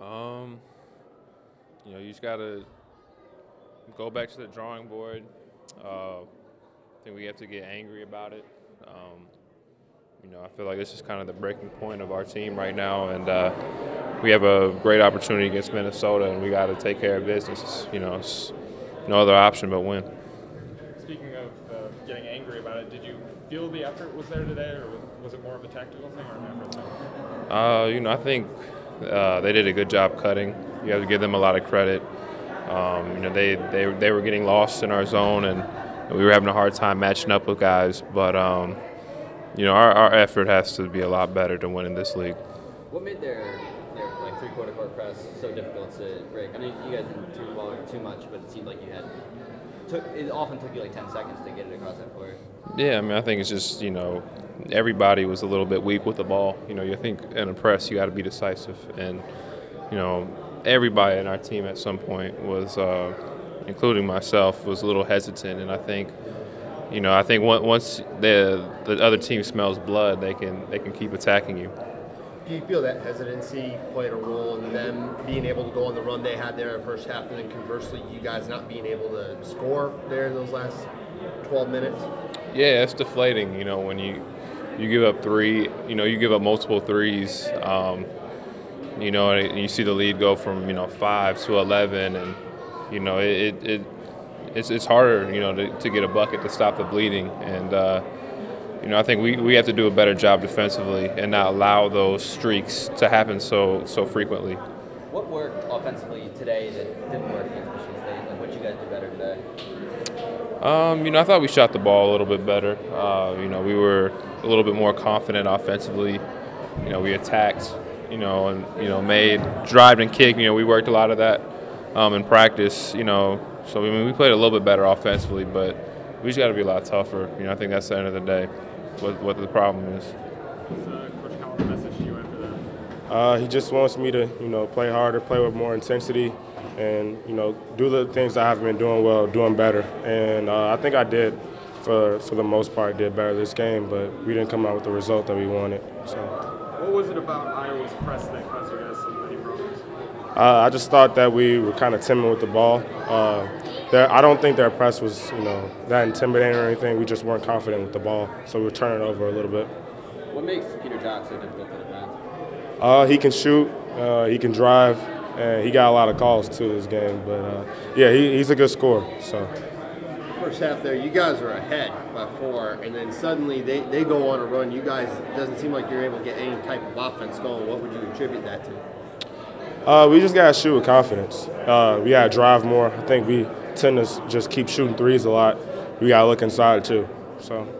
Um, you know, you just gotta go back to the drawing board. Uh, I think we have to get angry about it. Um, you know, I feel like this is kind of the breaking point of our team right now, and uh, we have a great opportunity against Minnesota, and we got to take care of business. You know, it's no other option but win. Speaking of uh, getting angry about it, did you feel the effort was there today, or was it more of a tactical thing or an effort thing? Uh, you know, I think uh, they did a good job cutting. You have to give them a lot of credit. Um, you know, they, they they were getting lost in our zone, and we were having a hard time matching up with guys. But um, you know, our, our effort has to be a lot better to win in this league. What made their their like three quarter court press so difficult to break? I mean, you guys didn't do well too much, but it seemed like you had. Took, it often took you like 10 seconds to get it across that court. Yeah, I mean, I think it's just you know, everybody was a little bit weak with the ball. You know, you think in a press you got to be decisive, and you know, everybody in our team at some point was, uh, including myself, was a little hesitant, and I think. You know, I think once the the other team smells blood, they can they can keep attacking you. Do you feel that hesitancy played a role in them being able to go on the run they had there in the first half, and then conversely, you guys not being able to score there in those last 12 minutes? Yeah, it's deflating. You know, when you you give up three, you know, you give up multiple threes. Um, you know, and you see the lead go from you know five to 11, and you know it, it, it it's it's harder, you know, to, to get a bucket to stop the bleeding. And uh, you know, I think we, we have to do a better job defensively and not allow those streaks to happen so so frequently. What worked offensively today that didn't work against Michigan State? Like what you guys do better today? Um, you know, I thought we shot the ball a little bit better. Uh, you know, we were a little bit more confident offensively. You know, we attacked. You know, and you know, made drive and kick. You know, we worked a lot of that um, in practice. You know, so I mean, we played a little bit better offensively, but we just got to be a lot tougher. You know, I think that's the end of the day. What, what the problem is. Uh, he just wants me to, you know, play harder, play with more intensity, and you know, do the things I have been doing well, doing better. And uh, I think I did, for for the most part, did better this game. But we didn't come out with the result that we wanted. So. What was it about Iowa's press that caused you guys so many problems? Uh, I just thought that we were kind of timid with the ball. Uh, I don't think their press was, you know, that intimidating or anything. We just weren't confident with the ball, so we were turning over a little bit. What makes Peter Jok so difficult to defend? Uh, he can shoot, uh, he can drive, and he got a lot of calls too this game. But uh, yeah, he, he's a good scorer. So. First half there, you guys are ahead by four, and then suddenly they, they go on a run. You guys, doesn't seem like you're able to get any type of offense going. What would you attribute that to? Uh, we just got to shoot with confidence. Uh, we got to drive more. I think we tend to just keep shooting threes a lot. We got to look inside too. So.